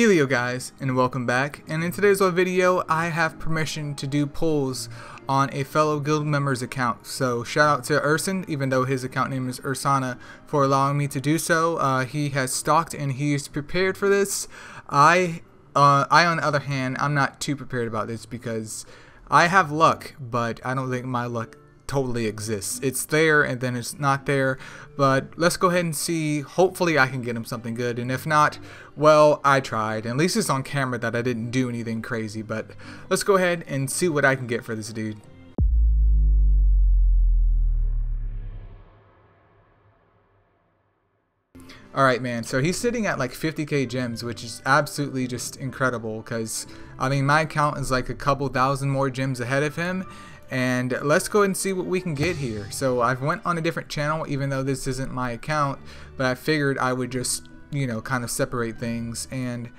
Elio guys and welcome back. And in today's video I have permission to do polls on a fellow guild member's account. So shout out to Ersan even though his account name is Ursana for allowing me to do so. Uh, he has stalked and he's prepared for this. I uh, I on the other hand I'm not too prepared about this because I have luck but I don't think my luck totally exists. It's there and then it's not there. But let's go ahead and see. Hopefully I can get him something good. And if not, well, I tried. at least it's on camera that I didn't do anything crazy. But let's go ahead and see what I can get for this dude. Alright man, so he's sitting at like 50k gems, which is absolutely just incredible because, I mean, my account is like a couple thousand more gems ahead of him and let's go and see what we can get here. So I've went on a different channel even though this isn't my account but I figured I would just you know kind of separate things. And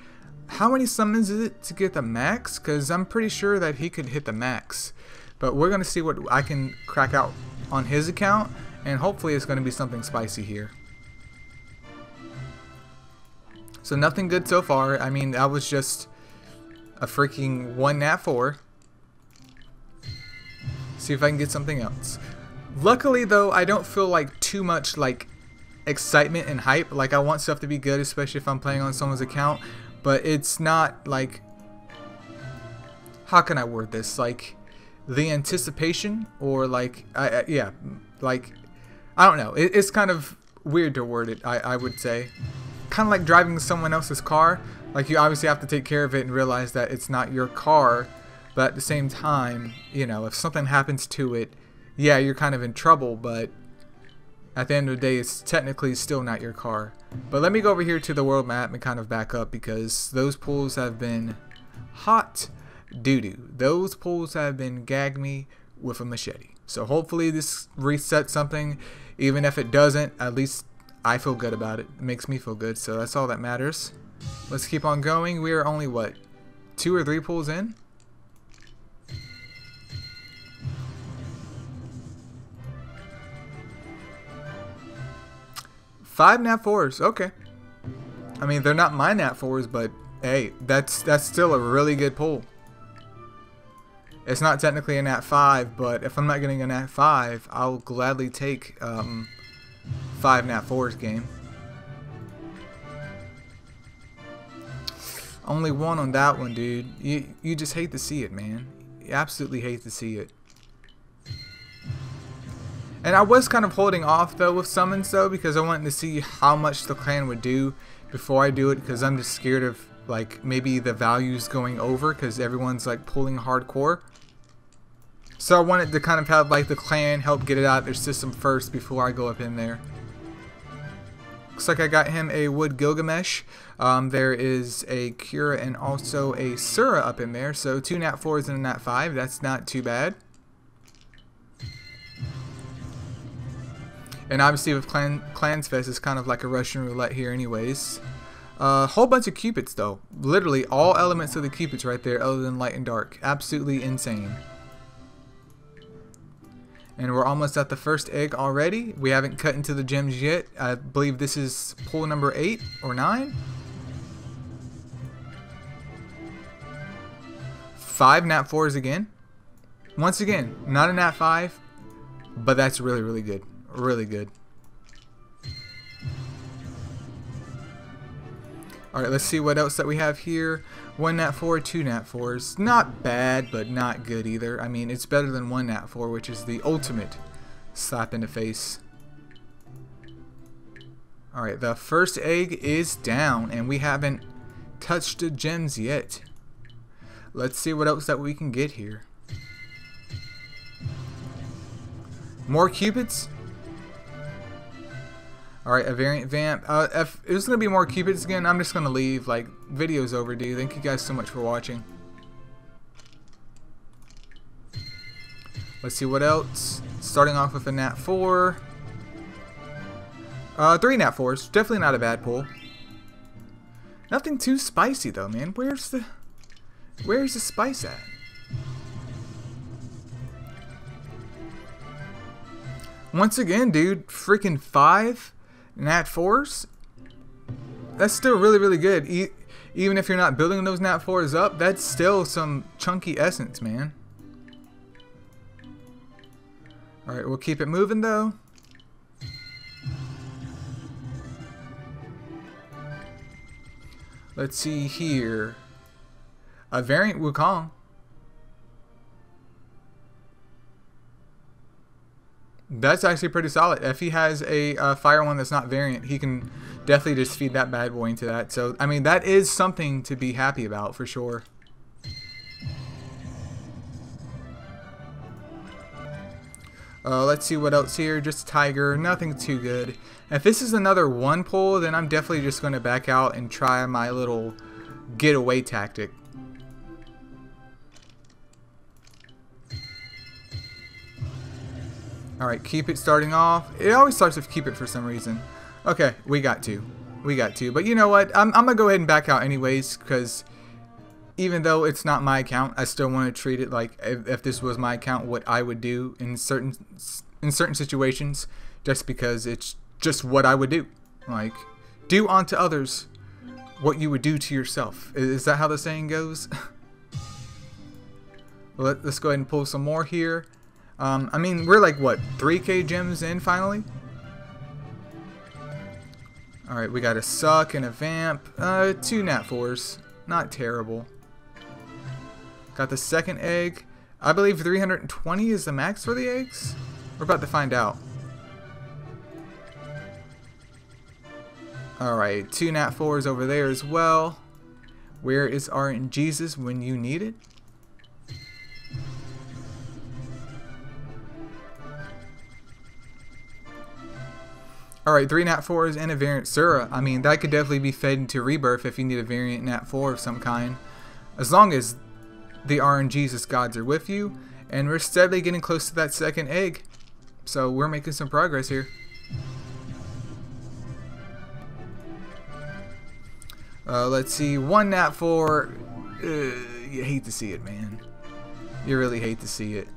how many summons is it to get the max? Because I'm pretty sure that he could hit the max. But we're gonna see what I can crack out on his account and hopefully it's gonna be something spicy here. So nothing good so far. I mean that was just a freaking 1 nat 4 See if I can get something else. Luckily though, I don't feel like too much like excitement and hype. Like I want stuff to be good, especially if I'm playing on someone's account. But it's not like, how can I word this? Like the anticipation or like, I, I yeah, like, I don't know. It, it's kind of weird to word it, I, I would say. Kind of like driving someone else's car. Like you obviously have to take care of it and realize that it's not your car but at the same time, you know, if something happens to it, yeah, you're kind of in trouble, but at the end of the day, it's technically still not your car. But let me go over here to the world map and kind of back up because those pools have been hot doo-doo. Those pools have been gag me with a machete. So hopefully this resets something. Even if it doesn't, at least I feel good about it. It makes me feel good, so that's all that matters. Let's keep on going. We are only, what, two or three pools in? Five nat fours. Okay. I mean, they're not my nat fours, but hey, that's that's still a really good pull. It's not technically a nat five, but if I'm not getting a nat five, I'll gladly take um, five nat fours game. Only one on that one, dude. You you just hate to see it, man. You absolutely hate to see it. And I was kind of holding off though with summons though because I wanted to see how much the clan would do before I do it because I'm just scared of like maybe the values going over because everyone's like pulling hardcore. So I wanted to kind of have like the clan help get it out of their system first before I go up in there. Looks like I got him a Wood Gilgamesh. Um, there is a Cura and also a Sura up in there. So two Nat 4s and a Nat 5. That's not too bad. And obviously with Clan Clans Fest, it's kind of like a Russian roulette here anyways. A uh, whole bunch of cupids though. Literally all elements of the cupids right there other than light and dark. Absolutely insane. And we're almost at the first egg already. We haven't cut into the gems yet. I believe this is pull number 8 or 9. Five nat 4s again. Once again, not a nat 5, but that's really, really good really good. Alright, let's see what else that we have here. One nat 4, two nat 4s. Not bad, but not good either. I mean, it's better than one nat 4, which is the ultimate slap in the face. Alright, the first egg is down, and we haven't touched the gems yet. Let's see what else that we can get here. More cupids? Alright, a variant vamp. Uh, if there's going to be more cupids again, I'm just to leave. Like, video's overdue. Thank you guys so much for watching. Let's see what else. Starting off with a nat 4. Uh, three nat 4s. Definitely not a bad pull. Nothing too spicy though, man. Where's the... Where's the spice at? Once again, dude, freaking five? Nat 4s, that's still really, really good. even if you're not building those nat 4s up, that's still some chunky essence, man. Alright, we'll keep it moving though. Let's see here. A variant Wukong. That's actually pretty solid. If he has a uh, fire one that's not variant, he can definitely just feed that bad boy into that. So, I mean, that is something to be happy about for sure. Uh, let's see what else here. Just Tiger. Nothing too good. If this is another one pull, then I'm definitely just going to back out and try my little getaway tactic. Alright, keep it starting off. It always starts with keep it for some reason. Okay, we got to. We got to. But you know what? I'm, I'm going to go ahead and back out anyways because even though it's not my account, I still want to treat it like if, if, this was my account, what I would do in certain in certain situations, just because it's just what I would do. Like, do unto others what you would do to yourself. Is that how the saying goes? Let, us go ahead and pull some more here. Um, I mean, we're like, what, 3k gems in finally? Alright, we got a suck and a vamp. Uh, two nat 4s. Not terrible. Got the second egg. I believe 320 is the max for the eggs. We're about to find out. Alright, two nat 4s over there as well. Where is our Jesus when you need it? Alright, three nat 4s and a variant Sura. I mean, that could definitely be fed into Rebirth if you need a variant nat 4 of some kind. As long as the RNGesus gods are with you. And we're steadily getting close to that second egg. So we're making some progress here. Uh, let's see, one nat 4. Uh, you hate to see it, man. You really hate to see it.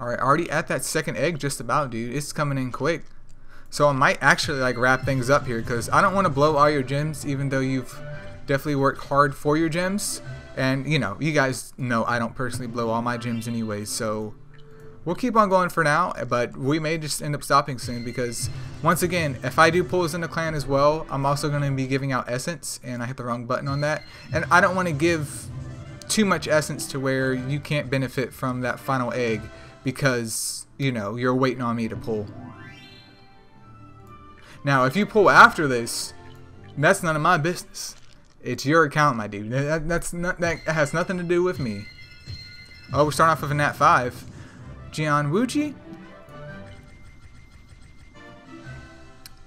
Alright, already at that second egg just about, dude. It's coming in quick. So I might actually like wrap things up here because I don't want to blow all your gems even though you've definitely worked hard for your gems. And, you know, you guys know I don't personally blow all my gems anyway, so we'll keep on going for now, but we may just end up stopping soon because, once again, if I do pulls in the clan as well, I'm also going to be giving out essence, and I hit the wrong button on that. And I don't want to give too much essence to where you can't benefit from that final egg because, you know, you're waiting on me to pull. Now, if you pull after this, that's none of my business. It's your account, my dude. That, that's not, that has nothing to do with me. Oh, we're starting off with a nat 5. Jian Wuji?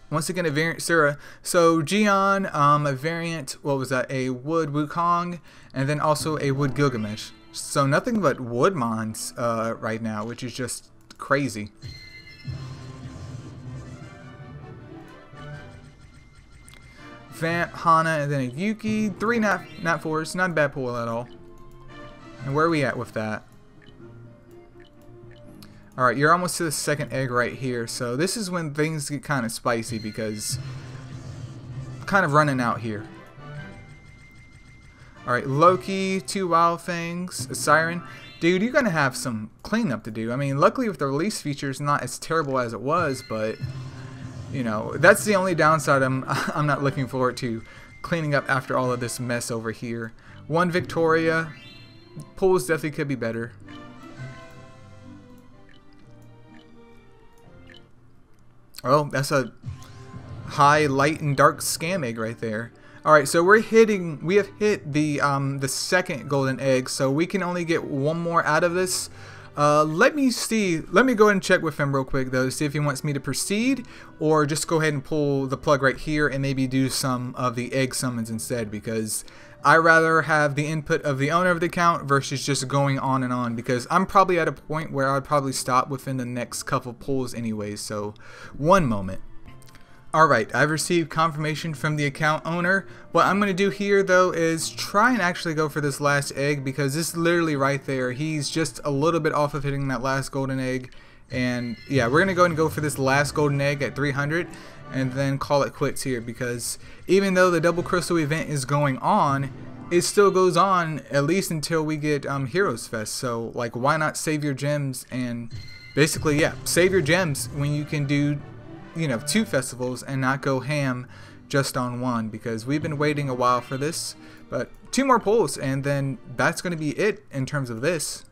Once again, a variant Sura. So Jian, um, a variant, what was that? A Wood Wukong, and then also a Wood Gilgamesh. So nothing but Woodmons uh, right now, which is just crazy. Vamp, Hana, and then a Yuki. Three nat, nat 4s. Not a bad pool at all. And where are we at with that? Alright, you're almost to the second egg right here. So this is when things get kind of spicy because kind of running out here. Alright, Loki, two wild things, a siren. Dude, you're going to have some cleanup to do. I mean, luckily with the release features, not as terrible as it was, but you know, that's the only downside I'm, I'm not looking forward to cleaning up after all of this mess over here. One Victoria. Pulls definitely could be better. Oh, that's a high light and dark scam egg right there. Alright, so we're hitting, we have hit the um, the second golden egg, so we can only get one more out of this. Uh, let me see. Let me go ahead and check with him real quick though see if he wants me to proceed or just go ahead and pull the plug right here and maybe do some of the egg summons instead because I rather have the input of the owner of the account versus just going on and on because I'm probably at a point where I'd probably stop within the next couple pulls anyways. So one moment. Alright, I've received confirmation from the account owner. What I'm going to do here though is try and actually go for this last egg because this is literally right there. He's just a little bit off of hitting that last golden egg. And yeah, we're going to go and go for this last golden egg at 300. and then call it quits here because even though the double crystal event is going on, it still goes on at least until we get um, Heroes Fest. So like, why not save your gems and basically, yeah, save your gems when you can do, you know, two festivals and not go ham just on one because we've been waiting a while for this. But two more pulls and then that's going to be it in terms of this.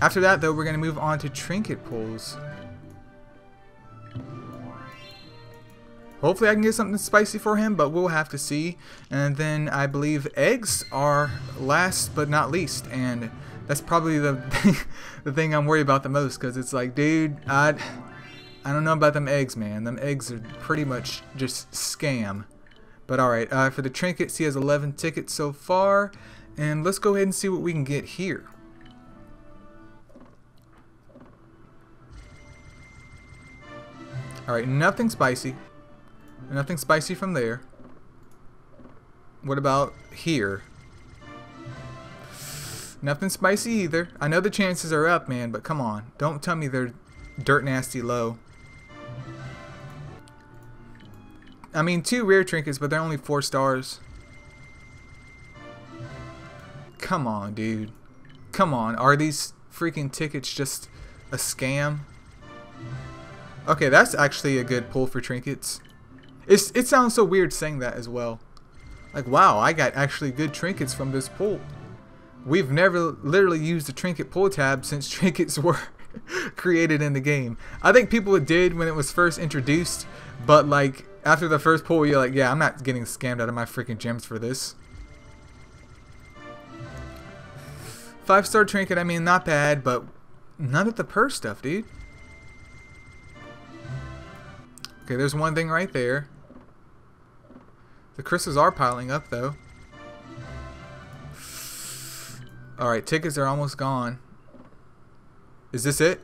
After that, though, we're going to move on to trinket pulls. Hopefully I can get something spicy for him, but we'll have to see. And then I believe eggs are last but not least. And that's probably the the thing I'm worried about the most. Because it's like, dude, I, I don't know about them eggs, man. Them eggs are pretty much just scam. But alright, uh, for the trinkets, he has 11 tickets so far. And let's go ahead and see what we can get here. Alright, nothing spicy. Nothing spicy from there. What about here? Nothing spicy either. I know the chances are up, man, but come on. Don't tell me they're dirt nasty low. I mean, two rare trinkets, but they're only four stars. Come on, dude. Come on. Are these freaking tickets just a scam? Okay, that's actually a good pull for trinkets. It's, it sounds so weird saying that as well. Like, wow, I got actually good trinkets from this pull. We've never literally used a trinket pull tab since trinkets were created in the game. I think people did when it was first introduced, but like after the first pull, you're like, yeah, I'm not getting scammed out of my freaking gems for this. Five star trinket, I mean, not bad, but none of the purse stuff, dude. Okay, there's one thing right there. The crystals are piling up, though. Alright, tickets are almost gone. Is this it?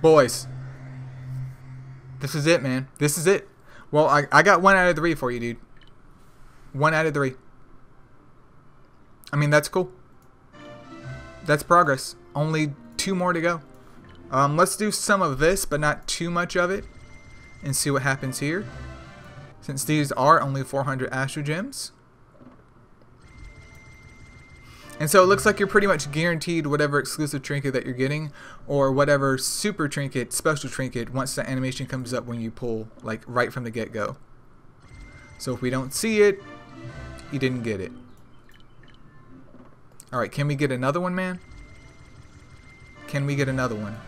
Boys. This is it, man. This is it. Well, I, I got one out of three for you, dude. One out of three. I mean, that's cool. That's progress. Only two more to go. Um, let's do some of this, but not too much of it, and see what happens here. Since these are only 400 Astro Gems. And so it looks like you're pretty much guaranteed whatever exclusive trinket that you're getting, or whatever super trinket, special trinket, once the animation comes up when you pull, like right from the get-go. So if we don't see it, you didn't get it. Alright, can we get another one, man? Can we get another one?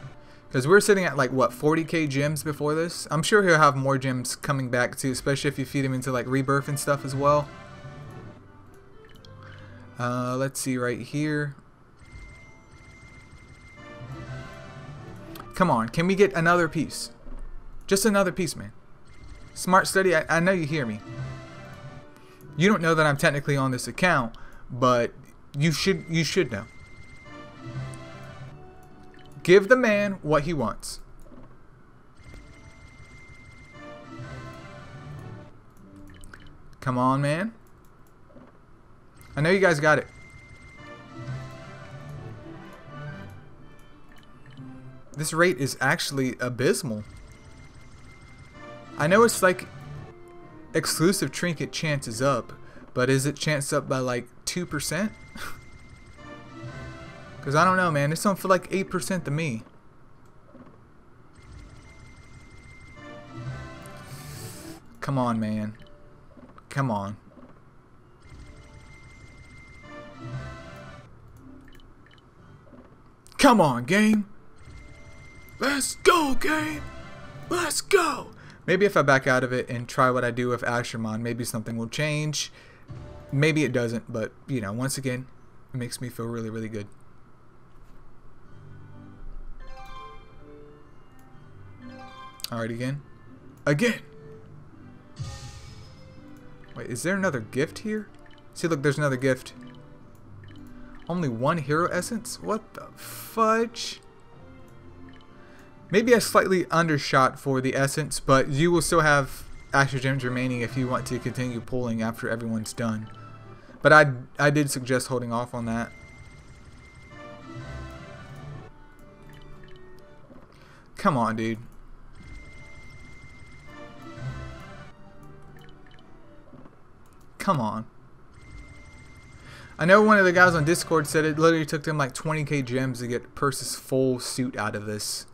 Because we're sitting at like, what, 40k gems before this? I'm sure he'll have more gems coming back too, especially if you feed him into like rebirth and stuff as well. Uh, let's see right here. Come on, can we get another piece? Just another piece, man. Smartstudy, I, I know you hear me. You don't know that I'm technically on this account, but you should you should know. Give the man what he wants. Come on, man. I know you guys got it. This rate is actually abysmal. I know it's like exclusive trinket chances up, but is it chance up by like 2%? Because I don't know, man. This don't feel like 8% to me. Come on, man. Come on. Come on, game. Let's go, game. Let's go. Maybe if I back out of it and try what I do with Astromon, maybe something will change. Maybe it doesn't, but, you know, once again, it makes me feel really, really good. Alright, again. Again! Wait, is there another gift here? See, look, there's another gift. Only one hero essence? What the fudge? Maybe I slightly undershot for the essence, but you will still have extra gems remaining if you want to continue pulling after everyone's done. But I, I did suggest holding off on that. Come on, dude. Come on. I know one of the guys on Discord said it literally took them like 20k gems to get Persis full suit out of this.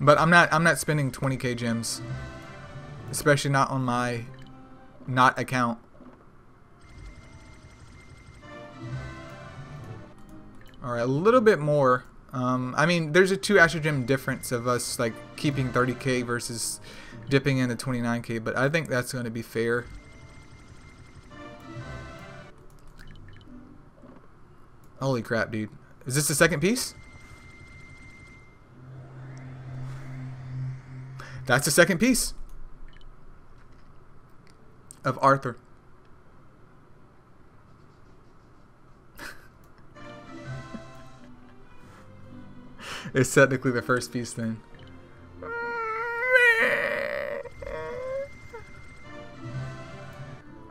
But I'm not I'm not spending 20k gems. Especially not on my not account. Alright, a little bit more. Um, I mean, there's a two Astral Gem difference of us like keeping 30k versus dipping into 29k, but I think that's going to be fair. Holy crap, dude. Is this the second piece? That's the second piece of Arthur. it's technically the first piece then.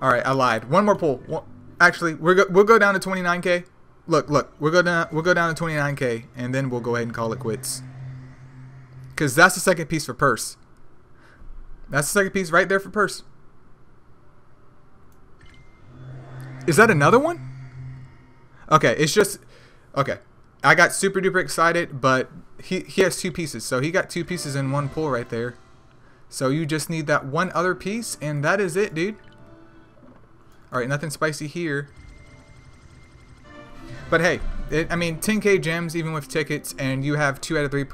Alright, I lied. One more pull. Actually, we're go, we'll go down to 29k. Look, look, we'll go down we'll go down to 29k and then we'll go ahead and call it quits. Cuz that's the second piece for purse. That's the second piece right there for purse. Is that another one? Okay, it's just okay. I got super duper excited, but he he has two pieces, so he got two pieces in one pull right there. So you just need that one other piece, and that is it, dude. All right, nothing spicy here. But hey, it, I mean, 10k gems even with tickets, and you have two out of three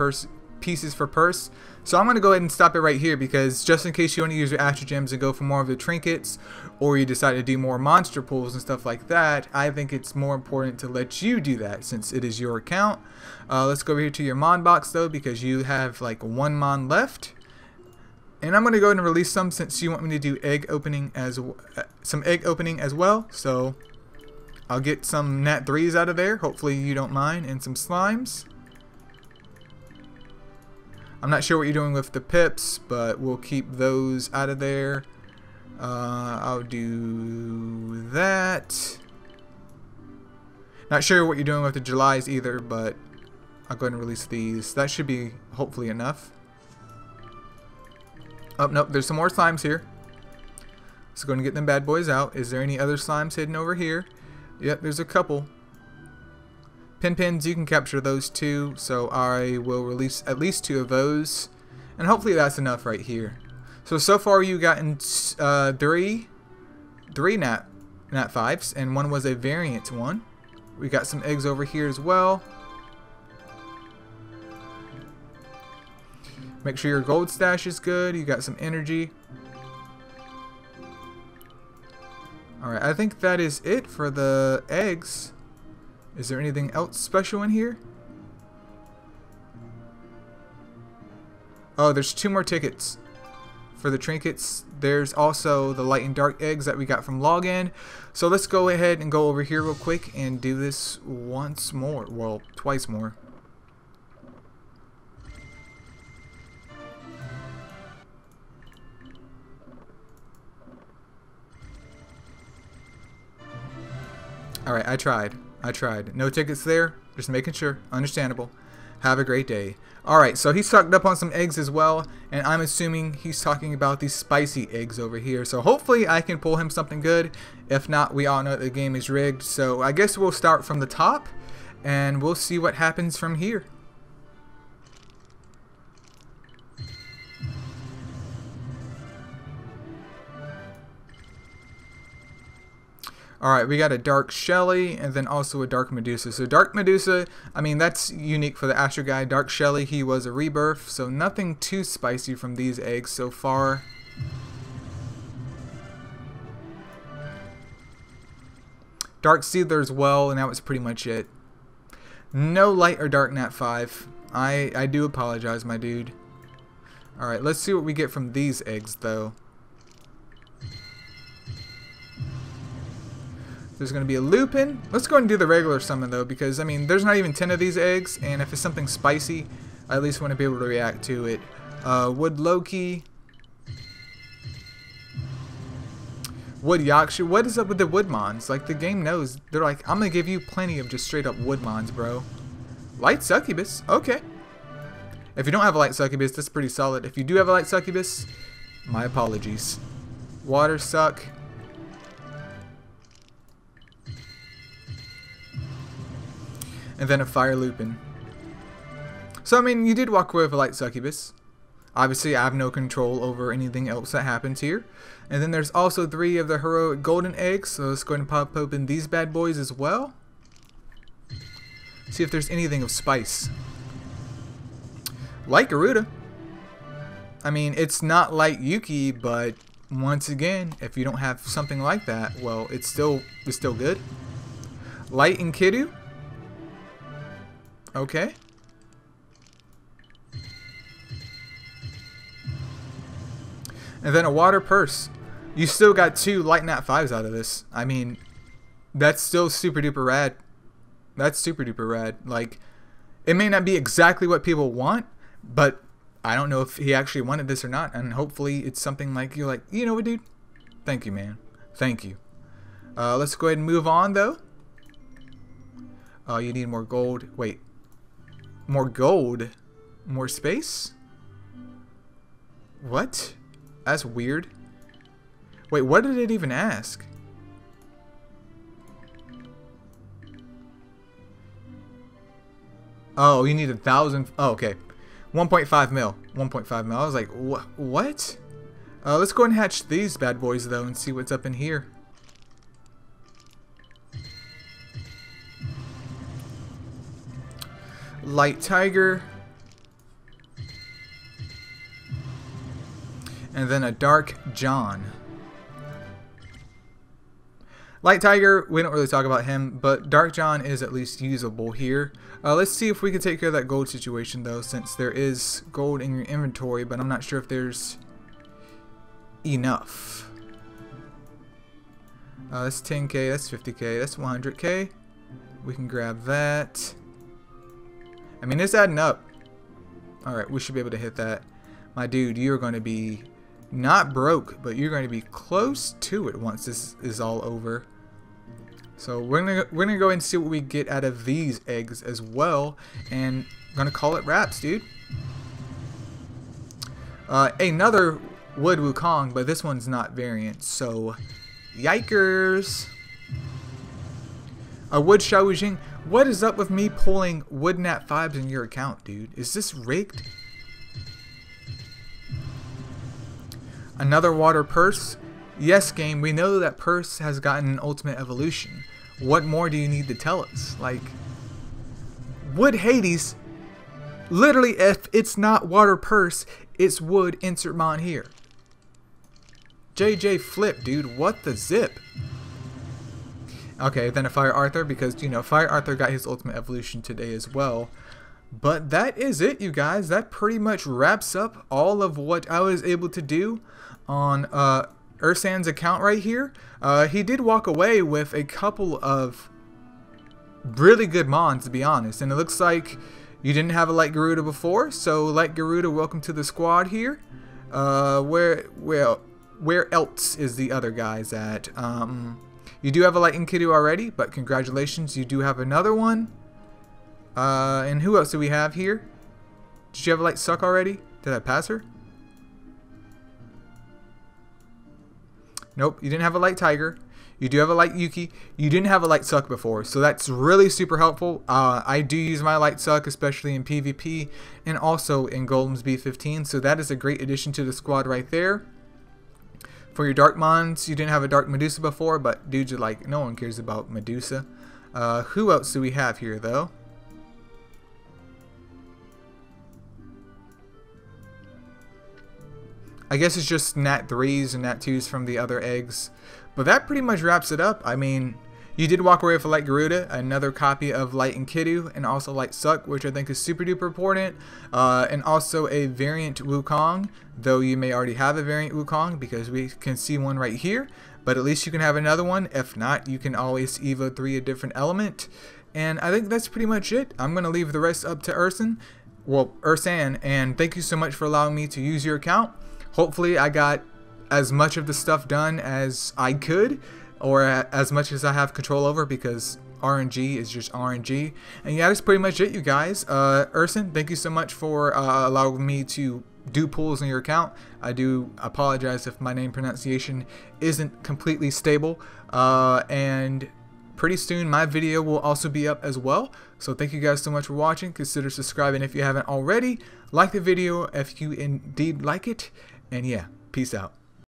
pieces for purse. So I'm going to go ahead and stop it right here because just in case you want to use your Astral Gems and go for more of the trinkets or you decide to do more monster pulls and stuff like that, I think it's more important to let you do that since it is your account. Uh, let's go over here to your Mon box though because you have like one Mon left. And I'm going to go ahead and release some since you want me to do egg opening as uh, some egg opening as well. So I'll get some nat 3s out of there. Hopefully you don't mind. And some slimes. I'm not sure what you're doing with the pips, but we'll keep those out of there. Uh, I'll do that. Not sure what you're doing with the Julys either, but I'll go ahead and release these. That should be hopefully enough. Oh, nope, there's some more slimes here. So going to get them bad boys out. Is there any other slimes hidden over here? Yep, there's a couple. Pin pins, you can capture those two, so I will release at least two of those. And hopefully that's enough right here. So, so far you've gotten uh, three, three nat, nat 5s, and one was a variant one. We got some eggs over here as well. Make sure your gold stash is good. You got some energy. Alright, I think that is it for the eggs. Is there anything else special in here? Oh, there's two more tickets for the trinkets. There's also the light and dark eggs that we got from login. So let's go ahead and go over here real quick and do this once more. Well, twice more. Alright, I tried. I tried. No tickets there. Just making sure. Understandable. Have a great day. Alright, so he's stocked up on some eggs as well, and I'm assuming he's talking about these spicy eggs over here. So hopefully I can pull him something good. If not, we all know the game is rigged. So I guess we'll start from the top, and we'll see what happens from here. Alright, we got a Dark Shelly and then also a Dark Medusa. So Dark Medusa, I mean, that's unique for the Astro guy. Dark Shelly, he was a rebirth, so nothing too spicy from these eggs so far. Dark Seedler as well, and that was pretty much it. No light or dark nat 5. I, I do apologize, my dude. Alright, let's see what we get from these eggs, though. There's going to be a Lupin. Let's go and do the regular summon, though, because, I mean, there's not even 10 of these eggs, and if it's something spicy, I at least want to be able to react to it. Uh, Wood Loki. Wood Yaksha. What is up with the Woodmons? Like, the game knows. They're like, I'm going to give you plenty of just straight up Woodmons, bro. Light Succubus. Okay. If you don't have a light succubus, that's pretty solid. If you do have a light succubus, my apologies. Water suck. And then a fire lupin. So, I mean, you did walk away with a light succubus. Obviously, I have no control over anything else that happens here. And then there's also three of the heroic golden eggs. So let's go ahead and pop open these bad boys as well. See if there's anything of spice. Like Garuda. I mean, it's not like Yuki, but once again, if you don't have something like that, well, it's still it's still good. Light Enkidu. Okay. And then a water purse. You still got two light nat 5s out of this. I mean, that's still super duper rad. That's super duper rad. Like, it may not be exactly what people want, but I don't know if he actually wanted this or not. And hopefully it's something like, you're like, you know what, dude? Thank you, man. Thank you. Uh, let's go ahead and move on, though. Oh, you need more gold. Wait. More gold? More space? What? That's weird. Wait, what did it even ask? Oh, you need a thousand. Oh, okay. 1.5 mil. 1.5 mil. I was like, wh what? Uh, let's go and hatch these bad boys, though, and see what's up in here. Light Tiger. And then a Dark John. Light Tiger, we don't really talk about him, but Dark John is at least usable here. Uh, let's see if we can take care of that gold situation though, since there is gold in your inventory, but I'm not sure if there's enough. Uh, that's 10k, that's 50k, that's 100k. We can grab that. I mean, it's adding up. Alright, we should be able to hit that. My dude, you're going to be not broke, but you're going to be close to it once this is all over. So we're gonna we're gonna go and see what we get out of these eggs as well, and I'm gonna call it wraps, dude. Uh, another Wood Wukong, but this one's not variant, so yikers. A Wood Xiao Jing. What is up with me pulling Wood Nat 5s in your account, dude? Is this rigged? Another water purse. Yes, game, we know that purse has gotten an ultimate evolution. What more do you need to tell us? Like, Wood Hades, literally, if it's not water purse, it's wood insert mon here. JJ Flip, dude, what the zip? Okay, then a Fire Arthur, because, you know, Fire Arthur got his ultimate evolution today as well. But that is it, you guys. That pretty much wraps up all of what I was able to do on uh, Ersan's account right here. Uh, he did walk away with a couple of really good mons, to be honest. And it looks like you didn't have a Light Garuda before, so Light Garuda, welcome to the squad here. Uh, where, where, where else is the other guys at? Um, you do have a Light Enkidu already, but congratulations, you do have another one. Uh, and who else do we have here? Did you have a Light Suck already? Did I pass her? Nope, you didn't have a light tiger. You do have a light Yuki. You didn't have a light suck before, so that's really super helpful. Uh, I do use my light suck, especially in PvP and also in Golem's B15, so that is a great addition to the squad right there. For your Dark Mons, you didn't have a Dark Medusa before, but dudes are like, no one cares about Medusa. Uh, who else do we have here, though? I guess it's just nat 3s and nat 2s from the other eggs. But that pretty much wraps it up. I mean, you did walk away with a Light Garuda, another copy of Light Enkidu, and also Light Suck, which I think is super duper important. Uh, and also a variant Wukong, though you may already have a variant Wukong because we can see one right here. But at least you can have another one. If not, you can always Evo 3 a different element. And I think that's pretty much it. I'm going to leave the rest up to Ersan. Well, Ersan, and thank you so much for allowing me to use your account hopefully I got as much of the stuff done as I could or as much as I have control over because RNG is just RNG. And yeah, that's pretty much it, you guys. Uh, Ersan, thank you so much for uh, allowing me to do pulls in your account. I do apologize if my name pronunciation isn't completely stable. Uh, and pretty soon my video will also be up as well. So thank you guys so much for watching. Consider subscribing if you haven't already. Like the video if you indeed like it. And yeah, peace out.